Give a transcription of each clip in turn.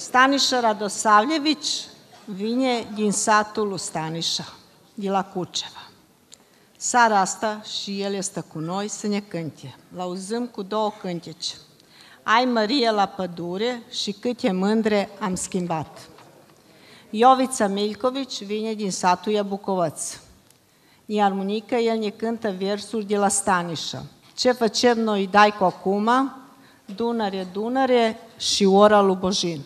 Staniša Radosavljević, Vinje Ginsatul Staniša, Dila Kučeva. Seara asta și el este cu noi să ne cânte. Lauzăm cu două cântece. Ai Maria la pădure și câte mândre am schimbat. Jovica Miljković vinje din satul Jabukovac. În armonică el ne cântă versuri de la Staniša. Ce facem noi dai cu acum? Dunare, Dunare și ora lui Božin.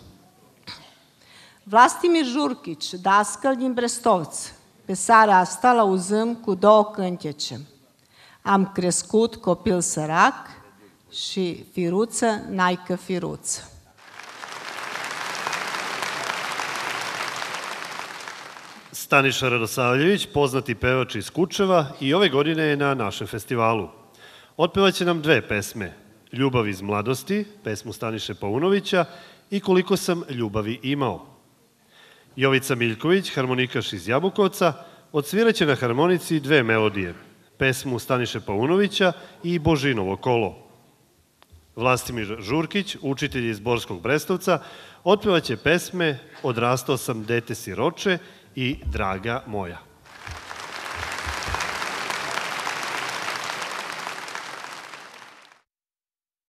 Vlastimir Jurkić, dascăl din Brestovț, pe seara asta l-auzăm cu două cântece. Am crescut copil sărac și firuță, naică firuță. Staniša Radosavljević, poznati pevač iz Kučeva i ove godine je na našem festivalu. Otpevaće nam dve pesme, Ljubav iz mladosti, pesmu Staniše Paunovića i Koliko sam ljubavi imao. Jovica Miljković, harmonikaš iz Jabukovca, odsviraće na harmonici dve melodije, pesmu Staniše Paunovića i Božinovo kolo. Vlastimir Žurkić, učitelj iz Borskog Brestovca, otpevaće pesme Odrastao sam dete siroče i Draga moja.